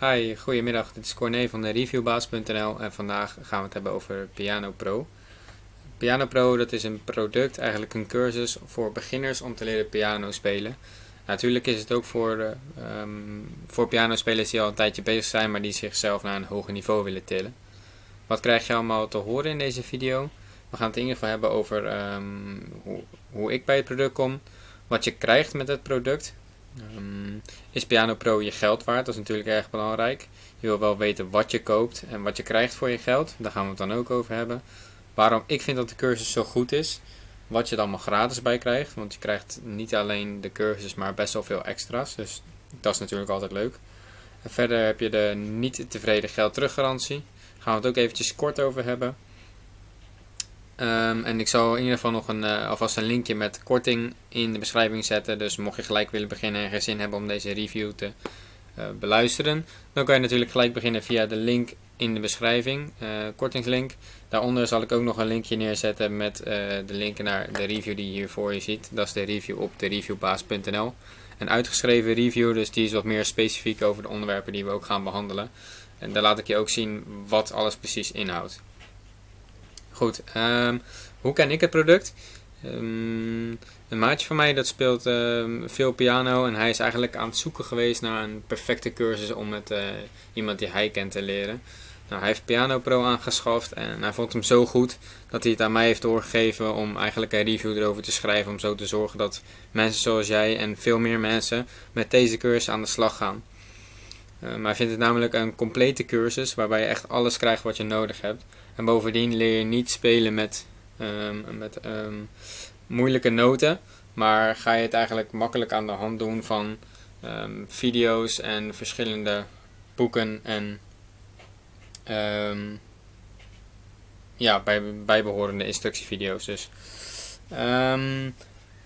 Hi, goedemiddag. Dit is Corné van reviewbaas.nl en vandaag gaan we het hebben over Piano Pro. Piano Pro dat is een product, eigenlijk een cursus voor beginners om te leren piano spelen. Natuurlijk is het ook voor, um, voor pianospelers die al een tijdje bezig zijn, maar die zichzelf naar een hoger niveau willen tillen. Wat krijg je allemaal te horen in deze video? We gaan het in ieder geval hebben over um, hoe, hoe ik bij het product kom, wat je krijgt met het product, Um, is Piano Pro je geld waard? Dat is natuurlijk erg belangrijk. Je wil wel weten wat je koopt en wat je krijgt voor je geld. Daar gaan we het dan ook over hebben. Waarom ik vind dat de cursus zo goed is. Wat je er allemaal gratis bij krijgt. Want je krijgt niet alleen de cursus, maar best wel veel extra's. Dus dat is natuurlijk altijd leuk. En verder heb je de niet tevreden geld teruggarantie. Daar gaan we het ook eventjes kort over hebben. Um, en ik zal in ieder geval nog een, uh, alvast een linkje met korting in de beschrijving zetten. Dus mocht je gelijk willen beginnen en geen zin hebben om deze review te uh, beluisteren, dan kan je natuurlijk gelijk beginnen via de link in de beschrijving, uh, kortingslink. Daaronder zal ik ook nog een linkje neerzetten met de link naar de review die je hier voor je ziet. Dat is de review op de reviewbaas.nl. Een uitgeschreven review, dus die is wat meer specifiek over de onderwerpen die we ook gaan behandelen. En daar laat ik je ook zien wat alles precies inhoudt. Goed, um, hoe ken ik het product? Um, een maatje van mij dat speelt um, veel piano en hij is eigenlijk aan het zoeken geweest naar een perfecte cursus om met uh, iemand die hij kent te leren. Nou, hij heeft Piano Pro aangeschaft en hij vond hem zo goed dat hij het aan mij heeft doorgegeven om eigenlijk een review erover te schrijven. Om zo te zorgen dat mensen zoals jij en veel meer mensen met deze cursus aan de slag gaan. Um, hij vindt het namelijk een complete cursus waarbij je echt alles krijgt wat je nodig hebt. En bovendien leer je niet spelen met, um, met um, moeilijke noten, maar ga je het eigenlijk makkelijk aan de hand doen van um, video's en verschillende boeken en ja, bij, bijbehorende instructievideo's. Dus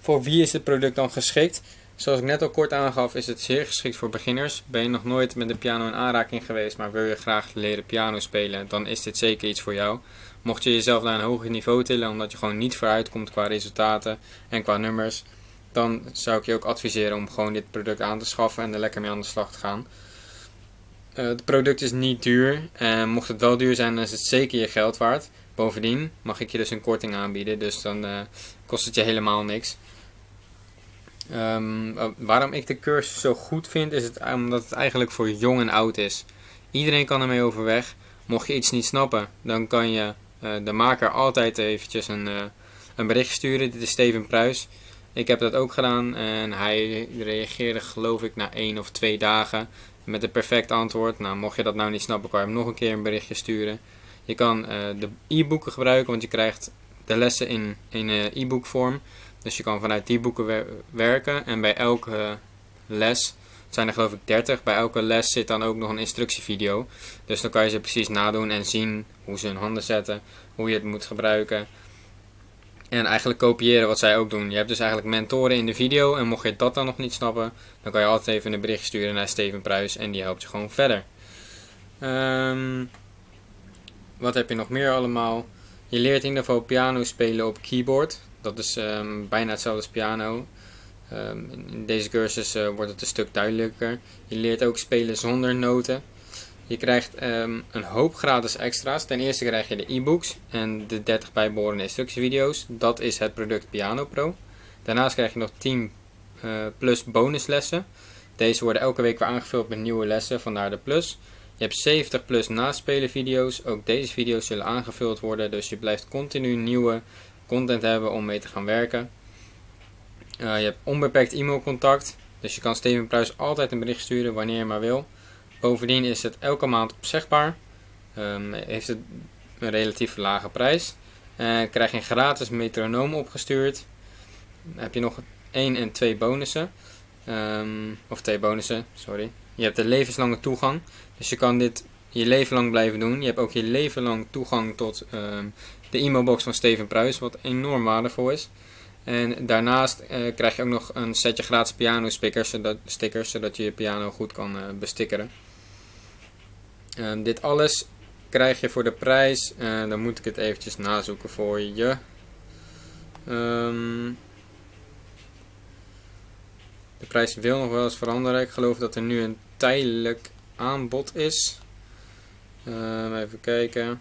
voor wie is het product dan geschikt? Zoals ik net al kort aangaf is het zeer geschikt voor beginners. Ben je nog nooit met de piano in aanraking geweest, maar wil je graag leren piano spelen, dan is dit zeker iets voor jou. Mocht je jezelf naar een hoger niveau tillen, omdat je gewoon niet vooruit komt qua resultaten en qua nummers, dan zou ik je ook adviseren om gewoon dit product aan te schaffen en er lekker mee aan de slag te gaan. Uh, het product is niet duur en mocht het wel duur zijn, dan is het zeker je geld waard. Bovendien mag ik je dus een korting aanbieden, dus dan uh, kost het je helemaal niks. Um, waarom ik de cursus zo goed vind, is het omdat het eigenlijk voor jong en oud is. Iedereen kan ermee overweg. Mocht je iets niet snappen, dan kan je uh, de maker altijd eventjes een, uh, een bericht sturen. Dit is Steven Pruis. Ik heb dat ook gedaan en hij reageerde geloof ik na één of twee dagen met een perfect antwoord. Nou, mocht je dat nou niet snappen, kan je hem nog een keer een berichtje sturen. Je kan uh, de e-boeken gebruiken, want je krijgt de lessen in, in e-book vorm. Dus je kan vanuit die boeken werken en bij elke les, zijn er geloof ik 30, bij elke les zit dan ook nog een instructievideo. Dus dan kan je ze precies nadoen en zien hoe ze hun handen zetten, hoe je het moet gebruiken. En eigenlijk kopiëren wat zij ook doen. Je hebt dus eigenlijk mentoren in de video en mocht je dat dan nog niet snappen, dan kan je altijd even een bericht sturen naar Steven Pruis en die helpt je gewoon verder. Um, wat heb je nog meer allemaal? Je leert in ieder geval piano spelen op keyboard. Dat is um, bijna hetzelfde als piano. Um, in deze cursus uh, wordt het een stuk duidelijker. Je leert ook spelen zonder noten. Je krijgt um, een hoop gratis extra's. Ten eerste krijg je de e-books en de 30 bijbehorende instructievideo's. Dat is het product Piano Pro. Daarnaast krijg je nog 10 uh, plus bonuslessen. Deze worden elke week weer aangevuld met nieuwe lessen, vandaar de plus. Je hebt 70 plus naspelen video's. Ook deze video's zullen aangevuld worden, dus je blijft continu nieuwe content hebben om mee te gaan werken. Uh, je hebt onbeperkt e-mailcontact, dus je kan Steven Pruis altijd een bericht sturen wanneer je maar wil. Bovendien is het elke maand opzegbaar, um, heeft het een relatief lage prijs. Uh, krijg je een gratis metronoom opgestuurd. Dan heb je nog 1 en 2 bonussen. Um, of twee bonussen, sorry. Je hebt de levenslange toegang. Dus je kan dit je leven lang blijven doen. Je hebt ook je leven lang toegang tot um, de e-mailbox van Steven Pruis, wat enorm waardevol is. En daarnaast uh, krijg je ook nog een setje gratis piano stickers, zodat, stickers, zodat je je piano goed kan uh, bestikkeren. Um, dit alles krijg je voor de prijs, uh, dan moet ik het eventjes nazoeken voor je. Um, de prijs wil nog wel eens veranderen. Ik geloof dat er nu een tijdelijk aanbod is. Ehm, even kijken.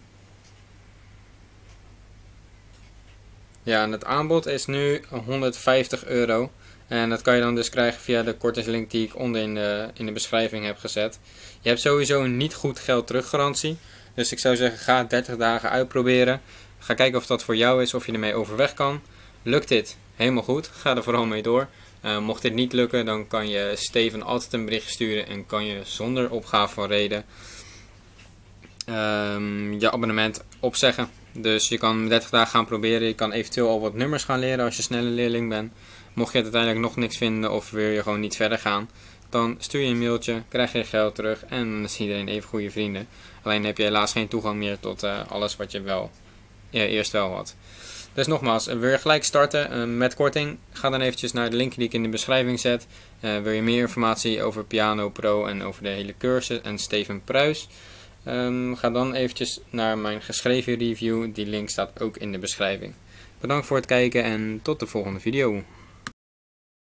Ja, en het aanbod is nu 150 euro. En dat kan je dan dus krijgen via de kortingslink die ik onder in de, in de beschrijving heb gezet. Je hebt sowieso een niet goed geld teruggarantie. Dus ik zou zeggen, ga 30 dagen uitproberen. Ga kijken of dat voor jou is, of je ermee overweg kan. Lukt dit? Helemaal goed. Ga er vooral mee door. Uh, mocht dit niet lukken, dan kan je Steven altijd een bericht sturen en kan je zonder opgave van reden um, je abonnement opzeggen. Dus je kan 30 dagen gaan proberen. Je kan eventueel al wat nummers gaan leren als je snelle leerling bent. Mocht je het uiteindelijk nog niks vinden of wil je gewoon niet verder gaan, dan stuur je een mailtje, krijg je geld terug en dan is iedereen even goede vrienden. Alleen heb je helaas geen toegang meer tot uh, alles wat je wel eerst wel had. Dus nogmaals, wil je gelijk starten uh, met korting? Ga dan eventjes naar de link die ik in de beschrijving zet. Wil je meer informatie over Piano Pro en over de hele cursus en Steven Pruis? Um, ga dan eventjes naar mijn geschreven review. Die link staat ook in de beschrijving. Bedankt voor het kijken en tot de volgende video.